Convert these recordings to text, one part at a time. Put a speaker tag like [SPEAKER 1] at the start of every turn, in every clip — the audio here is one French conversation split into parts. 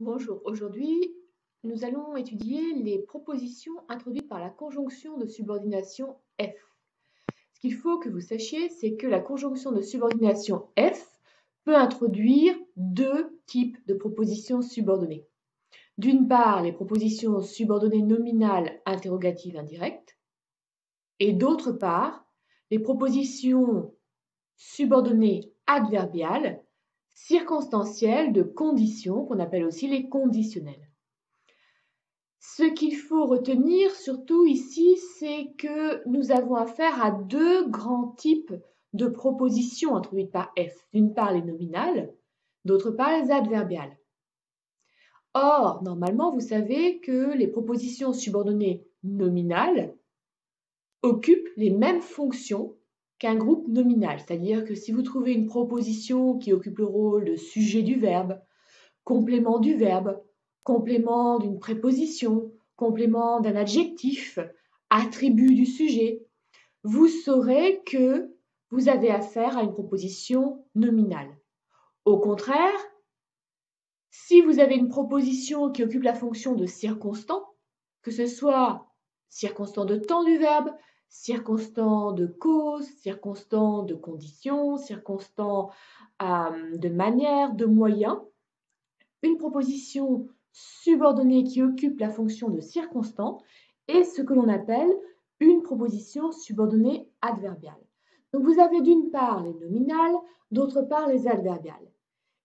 [SPEAKER 1] Bonjour, aujourd'hui nous allons étudier les propositions introduites par la conjonction de subordination F. Ce qu'il faut que vous sachiez, c'est que la conjonction de subordination F peut introduire deux types de propositions subordonnées. D'une part, les propositions subordonnées nominales interrogatives indirectes, et d'autre part, les propositions subordonnées adverbiales circonstancielles de conditions qu'on appelle aussi les conditionnels. Ce qu'il faut retenir surtout ici, c'est que nous avons affaire à deux grands types de propositions introduites par F. D'une part les nominales, d'autre part les adverbiales. Or, normalement, vous savez que les propositions subordonnées nominales occupent les mêmes fonctions qu'un groupe nominal. C'est-à-dire que si vous trouvez une proposition qui occupe le rôle de sujet du verbe, complément du verbe, complément d'une préposition, complément d'un adjectif, attribut du sujet, vous saurez que vous avez affaire à une proposition nominale. Au contraire, si vous avez une proposition qui occupe la fonction de circonstant, que ce soit circonstant de temps du verbe, circonstants de cause, circonstants de conditions, circonstants euh, de manière, de moyens. Une proposition subordonnée qui occupe la fonction de circonstant est ce que l'on appelle une proposition subordonnée adverbiale. Donc vous avez d'une part les nominales, d'autre part les adverbiales.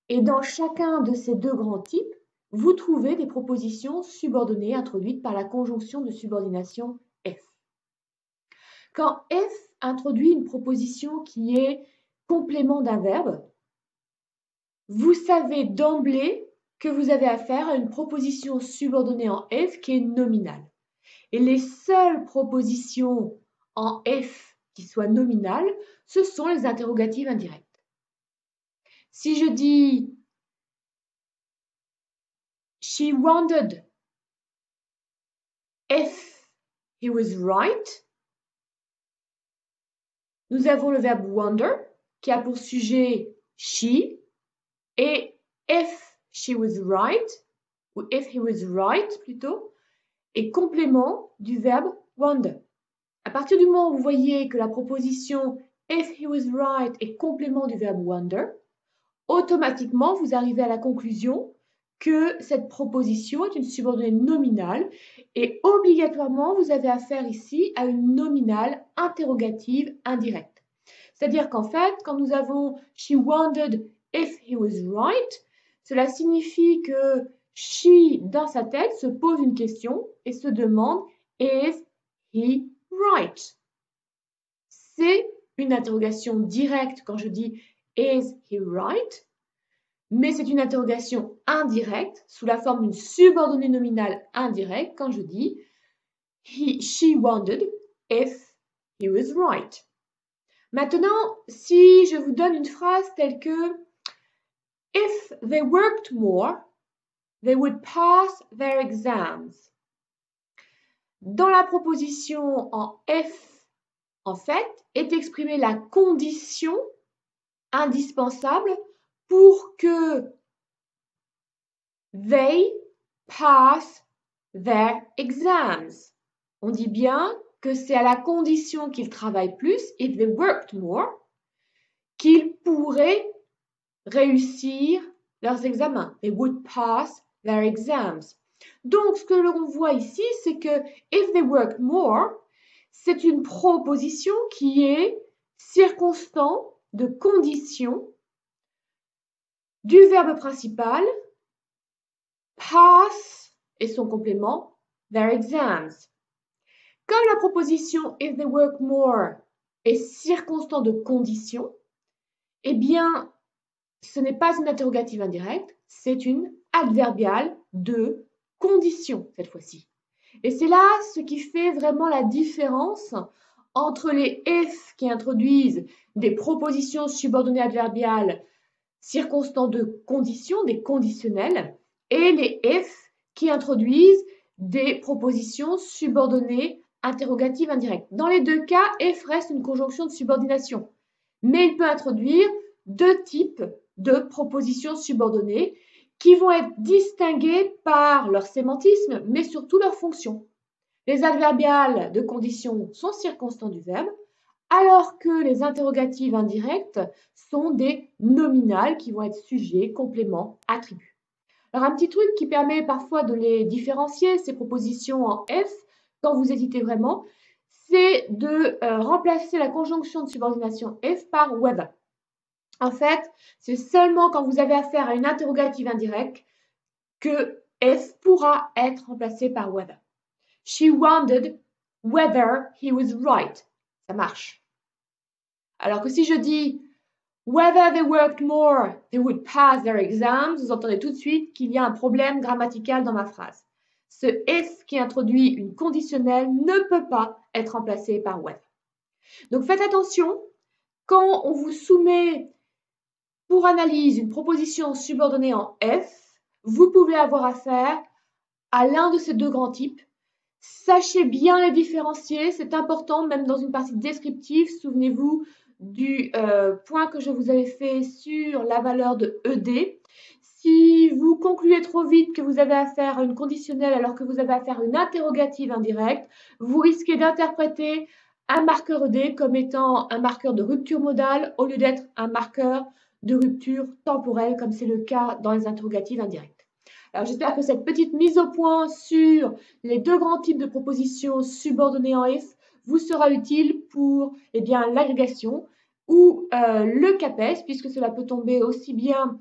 [SPEAKER 1] Et dans chacun de ces deux grands types, vous trouvez des propositions subordonnées introduites par la conjonction de subordination quand F introduit une proposition qui est complément d'un verbe, vous savez d'emblée que vous avez affaire à une proposition subordonnée en F qui est nominale. Et les seules propositions en F qui soient nominales, ce sont les interrogatives indirectes. Si je dis She wondered if he was right, nous avons le verbe wonder qui a pour sujet she et if she was right ou if he was right plutôt est complément du verbe wonder. À partir du moment où vous voyez que la proposition if he was right est complément du verbe wonder, automatiquement vous arrivez à la conclusion que cette proposition est une subordonnée nominale et obligatoirement vous avez affaire ici à une nominale interrogative indirecte. C'est-à-dire qu'en fait, quand nous avons she wondered if he was right, cela signifie que she, dans sa tête, se pose une question et se demande is he right? C'est une interrogation directe quand je dis is he right? Mais c'est une interrogation indirecte sous la forme d'une subordonnée nominale indirecte quand je dis he, she wondered if he was right. Maintenant, si je vous donne une phrase telle que If they worked more, they would pass their exams. Dans la proposition en F, en fait, est exprimée la condition indispensable pour que they pass their exams. On dit bien que c'est à la condition qu'ils travaillent plus, if they worked more, qu'ils pourraient réussir leurs examens. They would pass their exams. Donc, ce que l'on voit ici, c'est que if they worked more, c'est une proposition qui est circonstant de condition du verbe principal, pass et son complément, their exams. Comme la proposition if they work more est circonstant de condition, eh bien, ce n'est pas une interrogative indirecte, c'est une adverbiale de condition cette fois-ci. Et c'est là ce qui fait vraiment la différence entre les if qui introduisent des propositions subordonnées adverbiales circonstants de condition, des conditionnels, et les F qui introduisent des propositions subordonnées interrogatives indirectes. Dans les deux cas, F reste une conjonction de subordination, mais il peut introduire deux types de propositions subordonnées qui vont être distingués par leur sémantisme, mais surtout leur fonction. Les adverbiales de condition sont circonstants du verbe, alors que les interrogatives indirectes sont des nominales qui vont être sujet, complément, attribut. Alors un petit truc qui permet parfois de les différencier, ces propositions en F, quand vous hésitez vraiment, c'est de euh, remplacer la conjonction de subordination F par whether. En fait, c'est seulement quand vous avez affaire à une interrogative indirecte que F pourra être remplacé par whether. She wondered whether he was right. Ça marche. Alors que si je dis whether they worked more, they would pass their exams, vous entendez tout de suite qu'il y a un problème grammatical dans ma phrase. Ce if qui introduit une conditionnelle ne peut pas être remplacé par whether. Donc faites attention, quand on vous soumet pour analyse une proposition subordonnée en F, vous pouvez avoir affaire à l'un de ces deux grands types Sachez bien les différencier, c'est important, même dans une partie descriptive. Souvenez-vous du euh, point que je vous avais fait sur la valeur de ED. Si vous concluez trop vite que vous avez affaire à une conditionnelle alors que vous avez affaire à une interrogative indirecte, vous risquez d'interpréter un marqueur ED comme étant un marqueur de rupture modale au lieu d'être un marqueur de rupture temporelle comme c'est le cas dans les interrogatives indirectes. Alors j'espère que cette petite mise au point sur les deux grands types de propositions subordonnées en if vous sera utile pour eh bien l'agrégation ou euh, le CAPES, puisque cela peut tomber aussi bien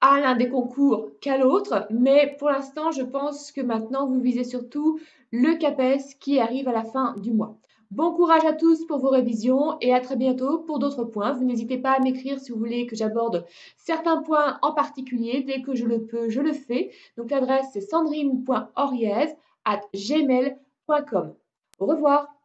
[SPEAKER 1] à l'un des concours qu'à l'autre. Mais pour l'instant, je pense que maintenant, vous visez surtout le CAPES qui arrive à la fin du mois. Bon courage à tous pour vos révisions et à très bientôt pour d'autres points. Vous n'hésitez pas à m'écrire si vous voulez que j'aborde certains points en particulier. Dès que je le peux, je le fais. Donc l'adresse c'est sandrine.oriez at. Au revoir.